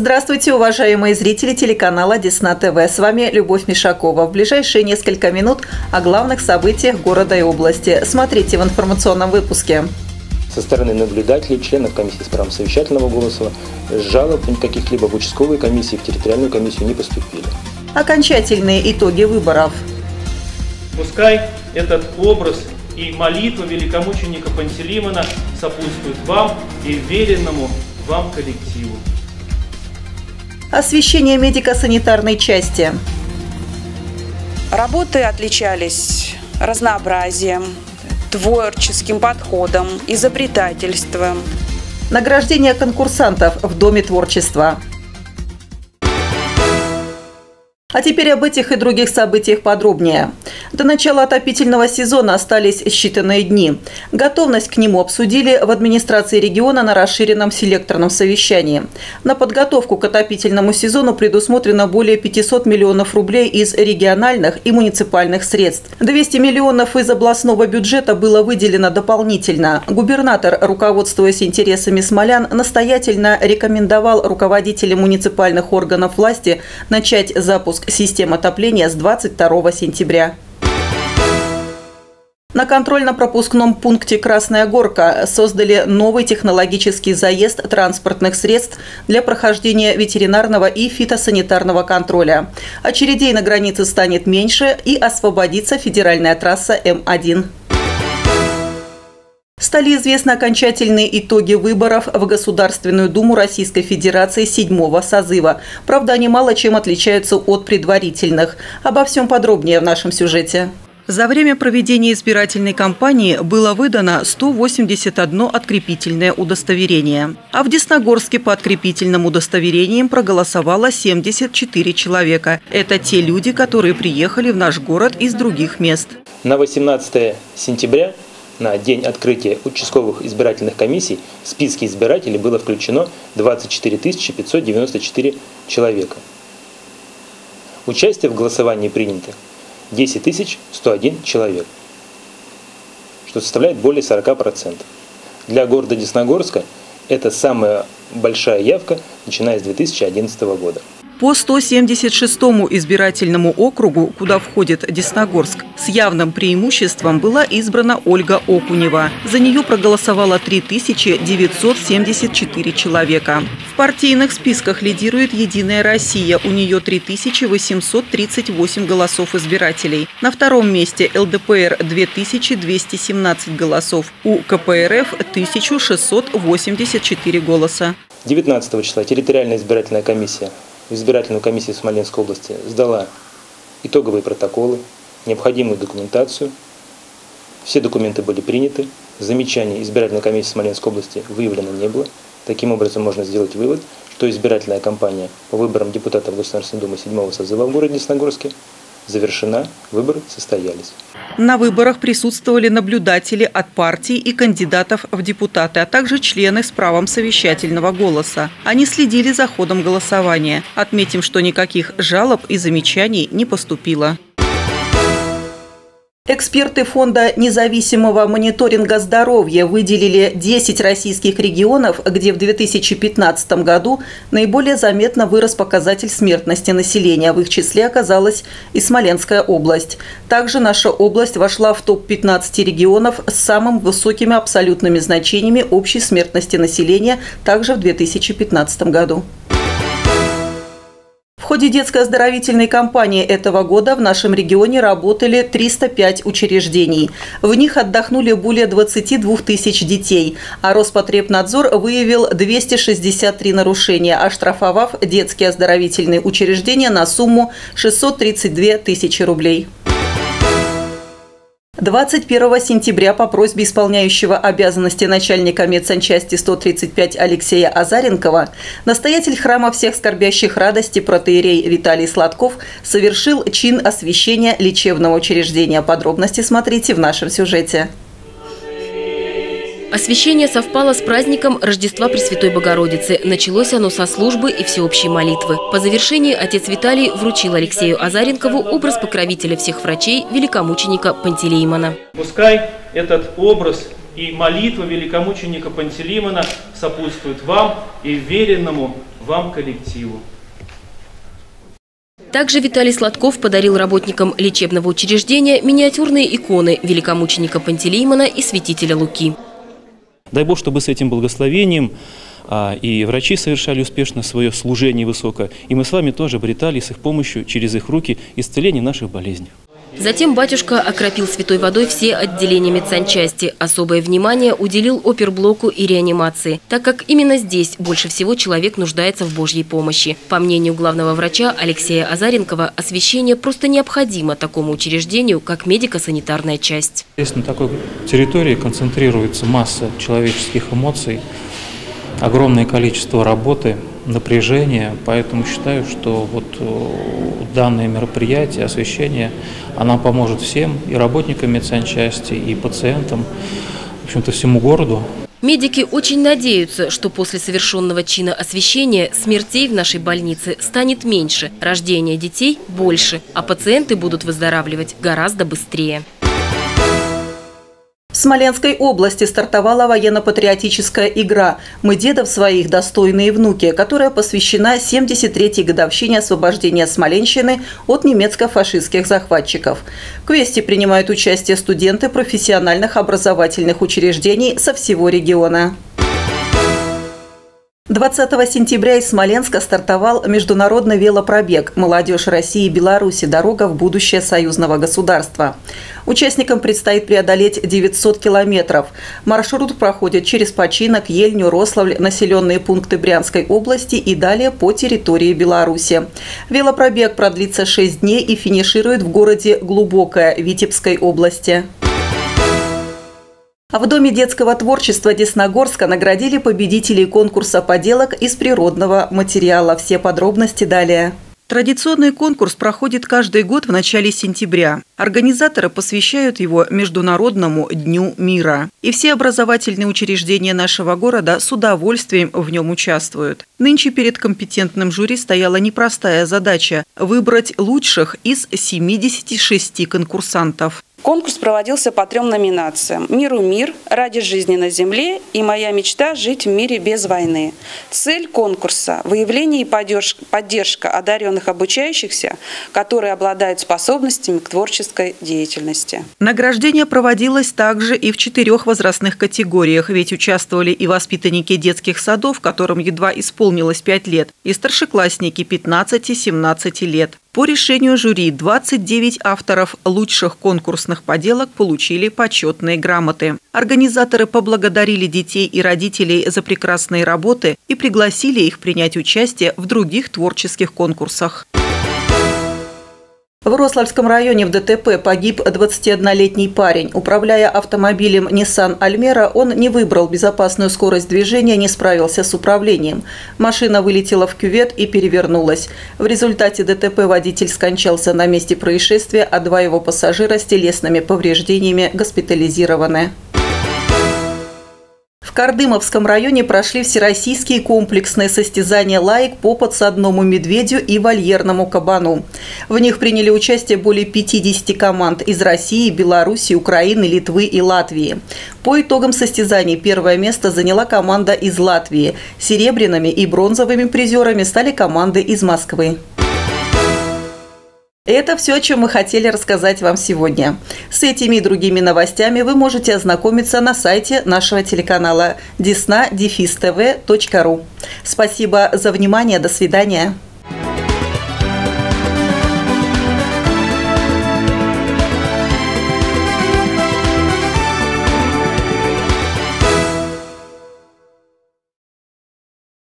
Здравствуйте, уважаемые зрители телеканала Десна ТВ. С вами Любовь Мишакова. В ближайшие несколько минут о главных событиях города и области. Смотрите в информационном выпуске. Со стороны наблюдателей, членов комиссии с правом совещательного голоса, жалоб каких-либо в участковые комиссии, в территориальную комиссию не поступили. Окончательные итоги выборов. Пускай этот образ и молитва великомученика Пантелеймона сопутствует вам и веренному вам коллективу. Освещение медико-санитарной части. Работы отличались разнообразием, творческим подходом, изобретательством. Награждение конкурсантов в Доме творчества. А теперь об этих и других событиях подробнее. До начала отопительного сезона остались считанные дни. Готовность к нему обсудили в администрации региона на расширенном селекторном совещании. На подготовку к отопительному сезону предусмотрено более 500 миллионов рублей из региональных и муниципальных средств. 200 миллионов из областного бюджета было выделено дополнительно. Губернатор, руководствуясь интересами смолян, настоятельно рекомендовал руководителям муниципальных органов власти начать запуск запуск систем отопления с 22 сентября. На контрольно-пропускном пункте «Красная горка» создали новый технологический заезд транспортных средств для прохождения ветеринарного и фитосанитарного контроля. Очередей на границе станет меньше и освободится федеральная трасса М1. Стали известны окончательные итоги выборов в Государственную Думу Российской Федерации седьмого созыва. Правда, они мало чем отличаются от предварительных. Обо всем подробнее в нашем сюжете. За время проведения избирательной кампании было выдано 181 открепительное удостоверение. А в Десногорске по открепительным удостоверениям проголосовало 74 человека. Это те люди, которые приехали в наш город из других мест. На 18 сентября на день открытия участковых избирательных комиссий в списки избирателей было включено 24 594 человека. Участие в голосовании принято 10 101 человек, что составляет более 40%. Для города Десногорска это самая большая явка, начиная с 2011 года. По 176-му избирательному округу, куда входит Десногорск, с явным преимуществом была избрана Ольга Окунева. За нее проголосовало 3974 человека. В партийных списках лидирует «Единая Россия». У нее 3838 голосов избирателей. На втором месте ЛДПР – 2217 голосов. У КПРФ – 1684 голоса. 19 числа территориальная избирательная комиссия избирательную комиссию Смоленской области сдала итоговые протоколы, необходимую документацию. Все документы были приняты. Замечаний избирательной комиссии Смоленской области выявлено не было. Таким образом можно сделать вывод, что избирательная кампания по выборам депутатов Государственной Думы 7 созыва в городе Десногорске завершена, выборы состоялись. На выборах присутствовали наблюдатели от партий и кандидатов в депутаты, а также члены с правом совещательного голоса. Они следили за ходом голосования. Отметим, что никаких жалоб и замечаний не поступило. Эксперты Фонда независимого мониторинга здоровья выделили 10 российских регионов, где в 2015 году наиболее заметно вырос показатель смертности населения. В их числе оказалась и Смоленская область. Также наша область вошла в топ-15 регионов с самыми высокими абсолютными значениями общей смертности населения также в 2015 году ходе детской оздоровительной кампании этого года в нашем регионе работали 305 учреждений. В них отдохнули более 22 тысяч детей, а Роспотребнадзор выявил 263 нарушения, оштрафовав детские оздоровительные учреждения на сумму 632 тысячи рублей. 21 сентября по просьбе исполняющего обязанности начальника медсанчасти 135 Алексея Азаренкова настоятель храма всех скорбящих радости протеерей Виталий Сладков совершил чин освящения лечебного учреждения. Подробности смотрите в нашем сюжете. Освящение совпало с праздником Рождества Пресвятой Богородицы. Началось оно со службы и всеобщей молитвы. По завершении отец Виталий вручил Алексею Азаренкову образ покровителя всех врачей, великомученика Пантелеймона. Пускай этот образ и молитва великомученика Пантелеймона сопутствует вам и веренному вам, коллективу. Также Виталий Сладков подарил работникам лечебного учреждения миниатюрные иконы великомученика Пантелеймона и святителя Луки. Дай Бог, чтобы с этим благословением а, и врачи совершали успешно свое служение высокое, и мы с вами тоже обретали с их помощью, через их руки, исцеление наших болезней. Затем батюшка окропил святой водой все отделения медсанчасти. Особое внимание уделил оперблоку и реанимации, так как именно здесь больше всего человек нуждается в Божьей помощи. По мнению главного врача Алексея Азаренкова, освещение просто необходимо такому учреждению, как медико-санитарная часть. Здесь на такой территории концентрируется масса человеческих эмоций, огромное количество работы, напряжения, поэтому считаю, что вот э, данное мероприятие, освещение, она поможет всем, и работникам медсанчасти, и пациентам, в общем-то, всему городу. Медики очень надеются, что после совершенного чина освещения смертей в нашей больнице станет меньше, рождения детей – больше, а пациенты будут выздоравливать гораздо быстрее. Смоленской области стартовала военно-патриотическая игра «Мы дедов своих достойные внуки», которая посвящена 73-й годовщине освобождения Смоленщины от немецко-фашистских захватчиков. В квесте принимают участие студенты профессиональных образовательных учреждений со всего региона. 20 сентября из Смоленска стартовал международный велопробег «Молодежь России и Беларуси. Дорога в будущее союзного государства». Участникам предстоит преодолеть 900 километров. Маршрут проходит через Починок, Ельню, Рославль, населенные пункты Брянской области и далее по территории Беларуси. Велопробег продлится 6 дней и финиширует в городе Глубокое Витебской области. А в Доме детского творчества Десногорска наградили победителей конкурса поделок из природного материала. Все подробности далее. Традиционный конкурс проходит каждый год в начале сентября. Организаторы посвящают его Международному дню мира. И все образовательные учреждения нашего города с удовольствием в нем участвуют. Нынче перед компетентным жюри стояла непростая задача – выбрать лучших из 76 конкурсантов. Конкурс проводился по трем номинациям. «Миру мир», «Ради жизни на земле» и «Моя мечта – жить в мире без войны». Цель конкурса – выявление и поддержка одаренных обучающихся, которые обладают способностями к творческой деятельности. Награждение проводилось также и в четырех возрастных категориях, ведь участвовали и воспитанники детских садов, которым едва исполнилось 5 лет, и старшеклассники 15-17 лет. По решению жюри 29 авторов лучших конкурсных поделок получили почетные грамоты. Организаторы поблагодарили детей и родителей за прекрасные работы и пригласили их принять участие в других творческих конкурсах. В Рославском районе в ДТП погиб 21-летний парень. Управляя автомобилем Nissan Almera, он не выбрал безопасную скорость движения, не справился с управлением. Машина вылетела в кювет и перевернулась. В результате ДТП водитель скончался на месте происшествия, а два его пассажира с телесными повреждениями госпитализированы. Кардымовском районе прошли всероссийские комплексные состязания лайк по подсадному медведю и вольерному кабану. В них приняли участие более 50 команд из России, Беларуси, Украины, Литвы и Латвии. По итогам состязаний первое место заняла команда из Латвии. Серебряными и бронзовыми призерами стали команды из Москвы. Это все, о чем мы хотели рассказать вам сегодня. С этими и другими новостями вы можете ознакомиться на сайте нашего телеканала desna-tv.ru. Спасибо за внимание. До свидания.